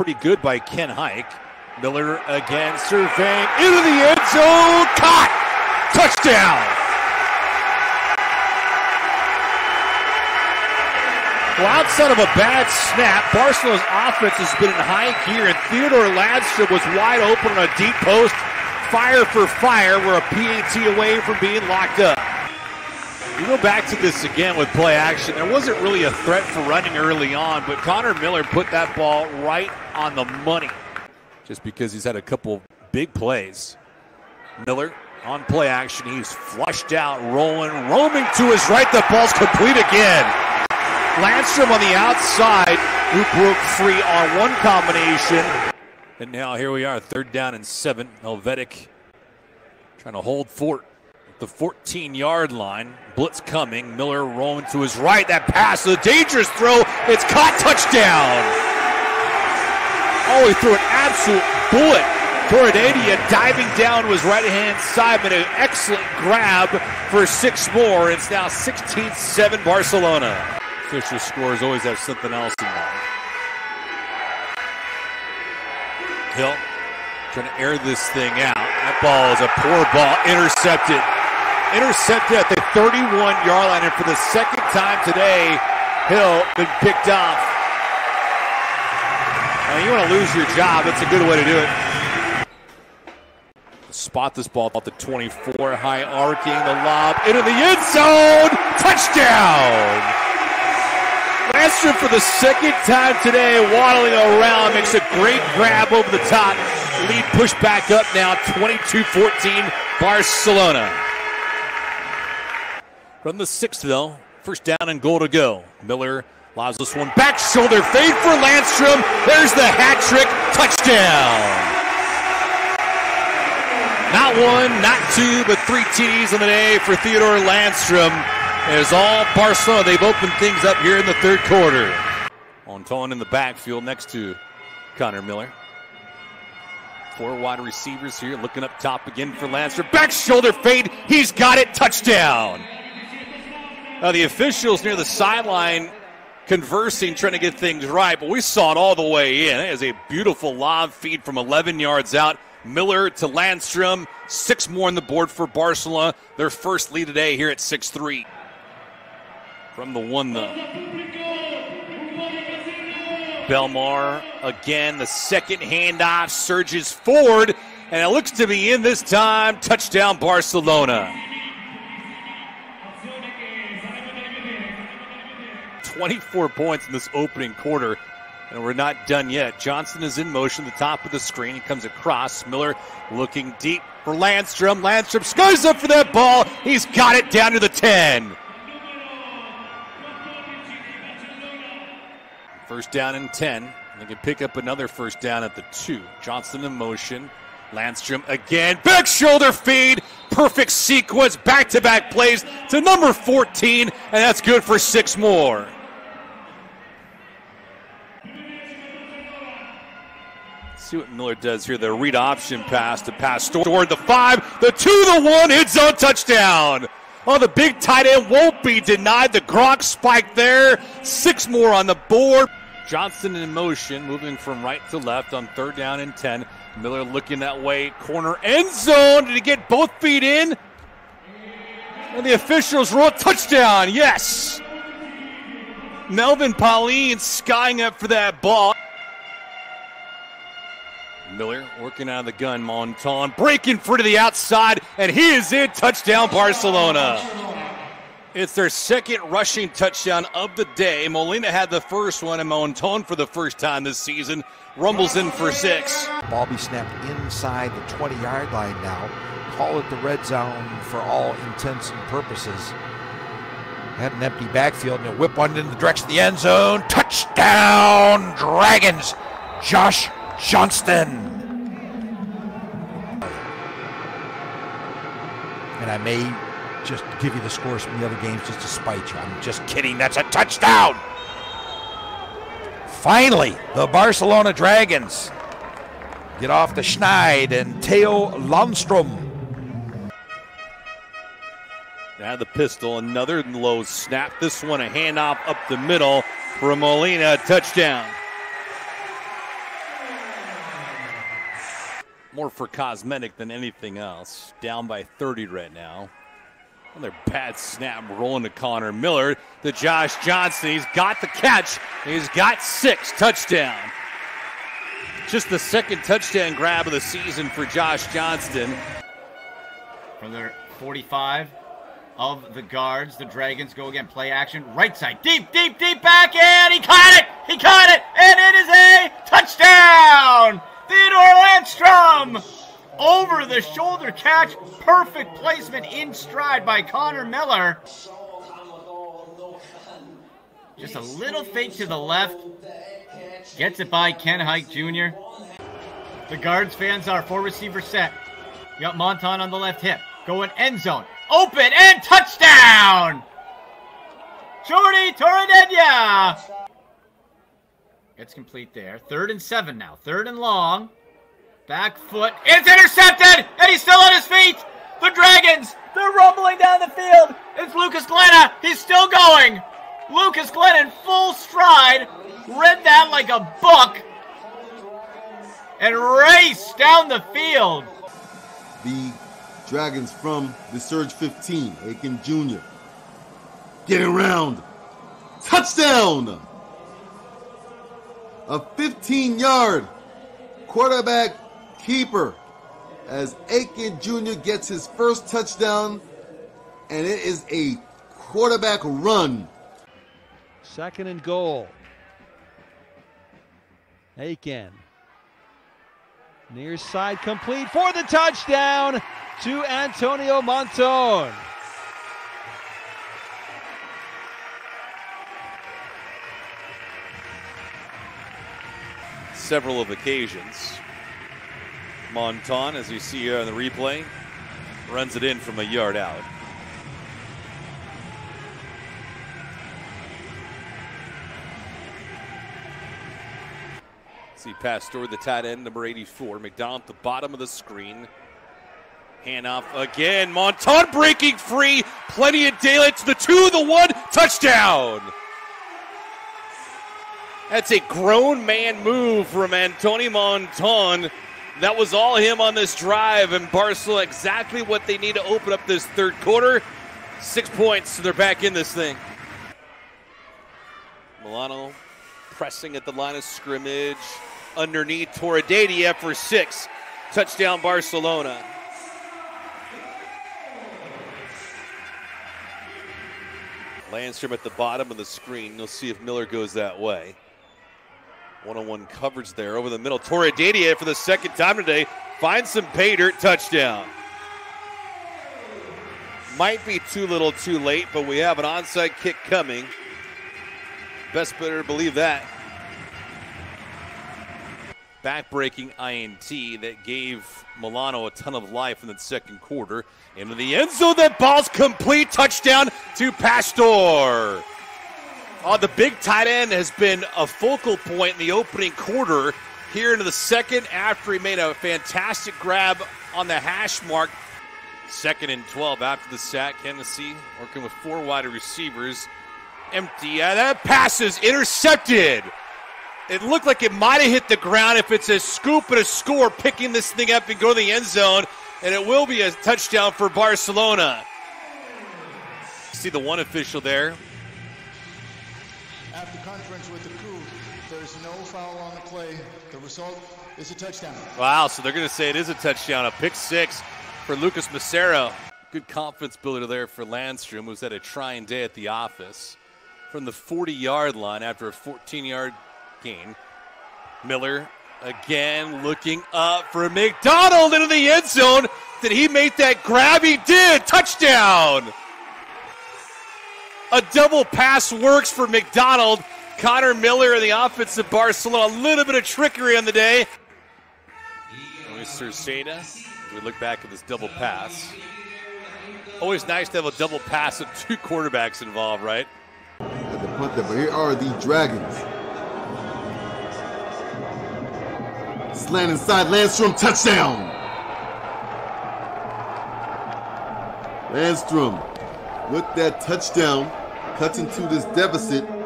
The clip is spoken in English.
pretty good by Ken Hike. Miller again surveying into the end zone. Caught! Touchdown! Well, outside of a bad snap, Barcelona's offense has been in high gear, and Theodore Landstrom was wide open on a deep post. Fire for fire. We're a PAT away from being locked up. You go back to this again with play action. There wasn't really a threat for running early on, but Connor Miller put that ball right on the money just because he's had a couple big plays. Miller on play action. He's flushed out, rolling, roaming to his right. The ball's complete again. Landstrom on the outside, who broke free on one combination. And now here we are, third down and seven. Helvetic trying to hold fort the 14 yard line. Blitz coming. Miller rolling to his right. That pass, a dangerous throw. It's caught. Touchdown. Oh, he threw an absolute bullet. Torredadia diving down to his right hand side, but an excellent grab for six more. It's now 16 7 Barcelona. Fisher scores always have something else in mind. Hill trying to air this thing out. That ball is a poor ball, intercepted. Intercepted at the 31 yard line, and for the second time today, Hill been picked off. You want to lose your job, that's a good way to do it. Spot this ball at the 24, high arcing the lob into the end zone. Touchdown! Landstrom for the second time today, waddling around, makes a great grab over the top. Lead pushed back up now, 22-14, Barcelona. From the sixth, though, first down and goal to go. Miller allows this one back, shoulder fade for Landstrom. There's the hat trick, touchdown. Not one, not two, but three TDs on the day for Theodore Landstrom. As all Barcelona, they've opened things up here in the third quarter. Monton in the backfield next to Connor Miller. Four wide receivers here looking up top again for Lancer. Back shoulder fade. He's got it. Touchdown. Now the officials near the sideline conversing, trying to get things right, but we saw it all the way in. It is a beautiful lob feed from 11 yards out. Miller to Landstrom. Six more on the board for Barcelona. Their first lead today here at 6 3 from the one though. Belmar again, the second handoff surges forward, and it looks to be in this time. Touchdown, Barcelona. 24 points in this opening quarter, and we're not done yet. Johnson is in motion, the top of the screen. He comes across. Miller looking deep for Landstrom. Landstrom skies up for that ball. He's got it down to the 10. First down and 10. They can pick up another first down at the two. Johnson in motion. Landstrom again. Back shoulder feed. Perfect sequence. Back to back plays to number 14. And that's good for six more. See what Miller does here. The read option pass to pass toward the five, the two, the one, hit zone touchdown. Oh, the big tight end won't be denied. The Gronk spike there. Six more on the board. Johnson in motion, moving from right to left on third down and 10. Miller looking that way, corner end zone. Did he get both feet in? And the officials rule touchdown. Yes. Melvin Pauline skying up for that ball. Miller working out of the gun. Monton breaking free to the outside, and he is in. Touchdown, Barcelona. It's their second rushing touchdown of the day. Molina had the first one, and Monton for the first time this season rumbles in for six. Be snapped inside the 20 yard line now. Call it the red zone for all intents and purposes. Had an empty backfield and whip one in the direction of the end zone. Touchdown, Dragons! Josh Johnston. And I may just give you the scores from the other games just to spite you. I'm just kidding. That's a touchdown. Finally, the Barcelona Dragons get off the Schneid and Theo Landstrom. Now the pistol, another low snap. This one a handoff up the middle for Molina, touchdown. More for cosmetic than anything else. Down by 30 right now. Another bad snap rolling to Connor Miller. To Josh Johnson. He's got the catch. He's got six. Touchdown. Just the second touchdown grab of the season for Josh Johnston. From their 45 of the guards, the Dragons go again. Play action. Right side. Deep, deep, deep back. And he caught it. He caught it. And it is a touchdown. Theodore Landstrom over the shoulder catch. Perfect placement in stride by Connor Miller. Just a little fake to the left. Gets it by Ken Hike Jr. The guards fans are four receiver set. You got Monton on the left hip. Going end zone. Open and touchdown! Jordy Toradenya! It's complete there. Third and seven now. Third and long. Back foot. It's intercepted! And he's still on his feet! The Dragons! They're rumbling down the field! It's Lucas Glenna! He's still going! Lucas Glenna in full stride. Read that like a book. And raced down the field. The Dragons from the Surge 15, Aiken Jr. Getting around. Touchdown! A 15 yard quarterback keeper as Aiken Jr. gets his first touchdown, and it is a quarterback run. Second and goal. Aiken. Near side complete for the touchdown to Antonio Monton. Several of occasions. Monton, as you see here on the replay, runs it in from a yard out. See Pastor, the tight end, number 84. McDonald at the bottom of the screen. Handoff again. Monton breaking free. Plenty of daylight to the two, the one. Touchdown. That's a grown man move from Antony Monton. That was all him on this drive, and Barcelona exactly what they need to open up this third quarter. Six points, so they're back in this thing. Milano pressing at the line of scrimmage. Underneath Torredadia for six. Touchdown Barcelona. Landstrom at the bottom of the screen. You'll see if Miller goes that way. One on one coverage there over the middle. Torredadia for the second time today finds some pay dirt touchdown. Might be too little too late, but we have an onside kick coming. Best better believe that. Backbreaking INT that gave Milano a ton of life in the second quarter. Into the end zone, that ball's complete touchdown to Pastor. Oh, the big tight end has been a focal point in the opening quarter. Here into the second, after he made a fantastic grab on the hash mark. Second and 12 after the sack. Hennessy working with four wide receivers. Empty. Yeah, that pass is intercepted. It looked like it might have hit the ground if it's a scoop and a score, picking this thing up and go to the end zone. And it will be a touchdown for Barcelona. See the one official there result is a touchdown. Wow, so they're going to say it is a touchdown. A pick six for Lucas Macero. Good confidence builder there for Landstrom, who's had a trying day at the office. From the 40 yard line after a 14 yard gain. Miller again looking up for McDonald into the end zone. Did he make that grab? He did. Touchdown. A double pass works for McDonald. Connor Miller in the offensive Barcelona. A little bit of trickery on the day. Mr. Seda, we look back at this double pass. Always nice to have a double pass with two quarterbacks involved, right? At the punt there, but here are the Dragons. Slant inside, Landstrom, touchdown! Landstrom with that touchdown cuts into this deficit